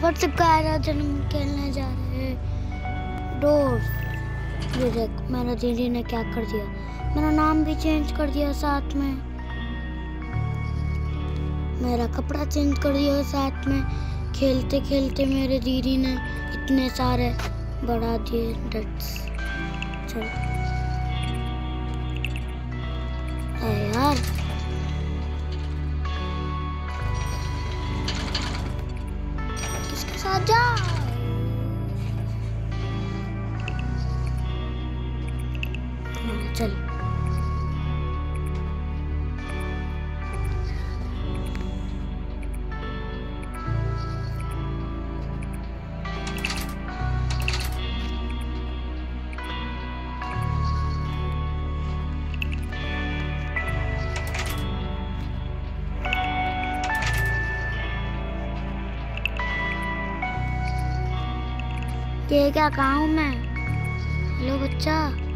WhatsApp का आ रहा जन्म खेलने जा रहे हैं। डोर, ये देख, मेरा दीदी ने क्या कर दिया? मेरा नाम भी चेंज कर दिया साथ में। मेरा कपड़ा चेंज कर दिया साथ में। खेलते खेलते मेरे दीदी ने इतने सारे बढ़ा दिए डट्स चल। यार किसके साथ ये क्या कहा मैं? हेलो बच्चा।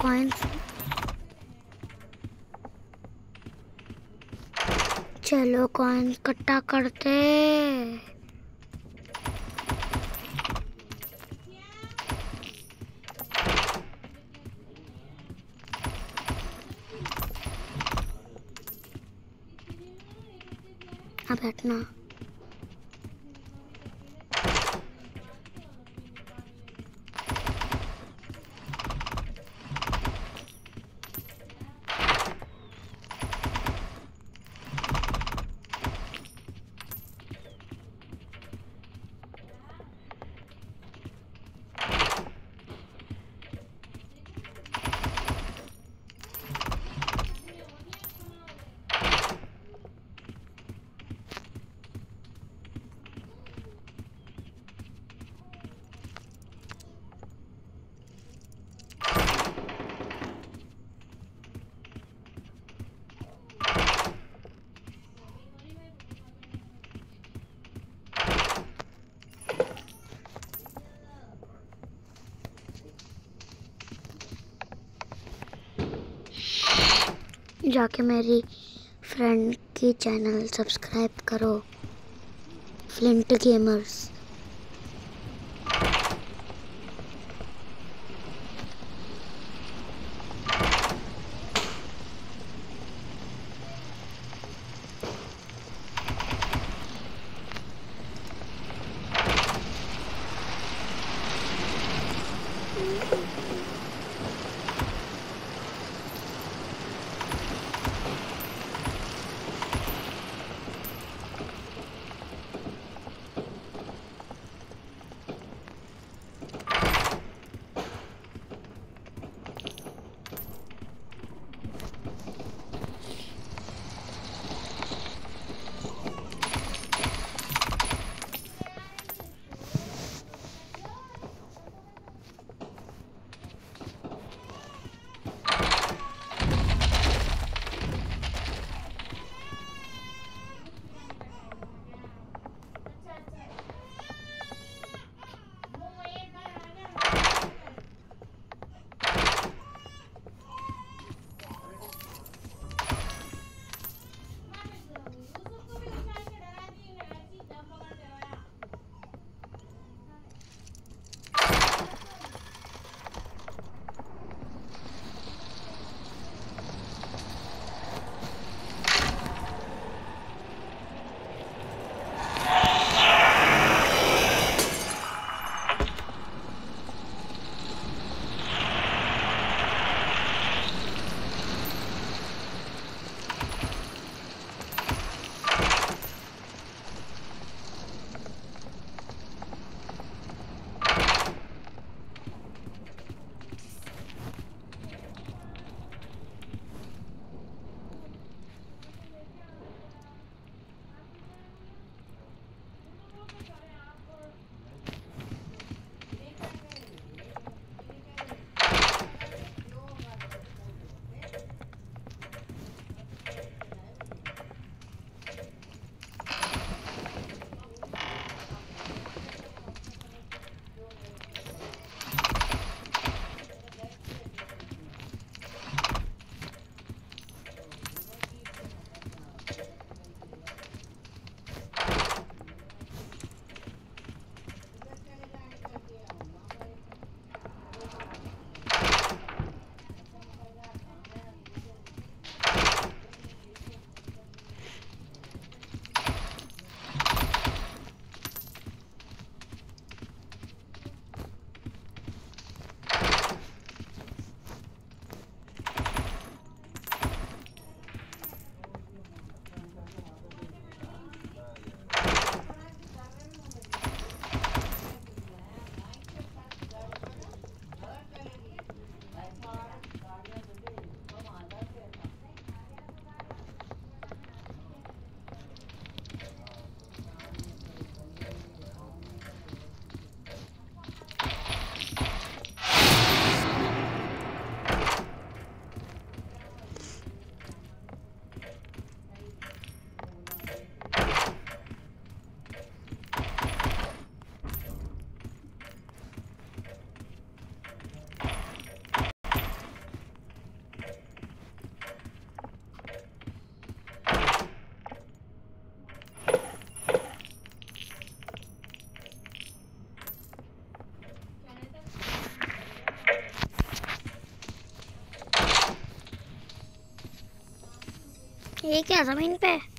कॉइन्स चलो कॉइन्स इकट्ठा करते। अब बैठना। जाके मेरी फ्रेंड की चैनल सब्सक्राइब करो। फ्लिंट गेमर्स ये क्या ज़मीन पे?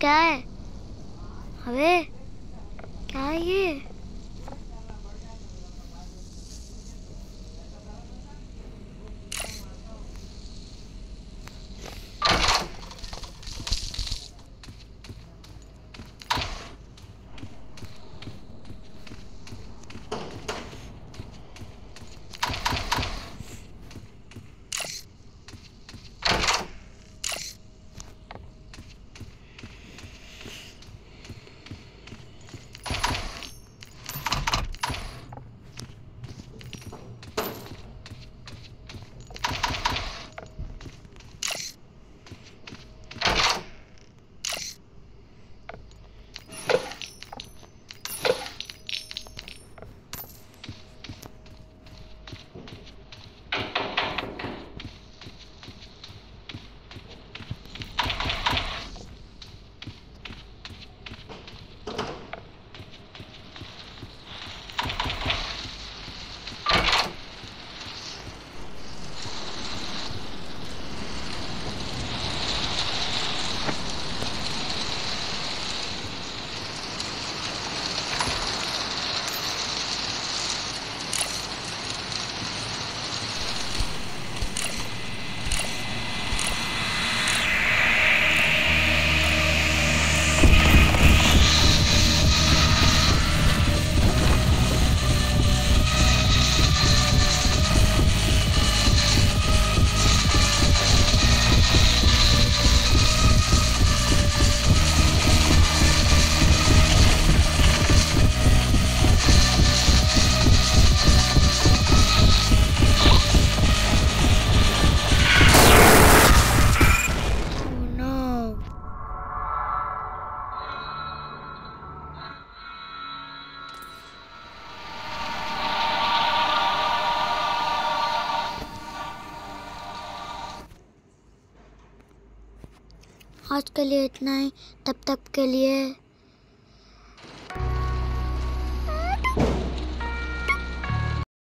क्या है? अबे क्या है ये? आज के लिए इतना ही। तब तक के लिए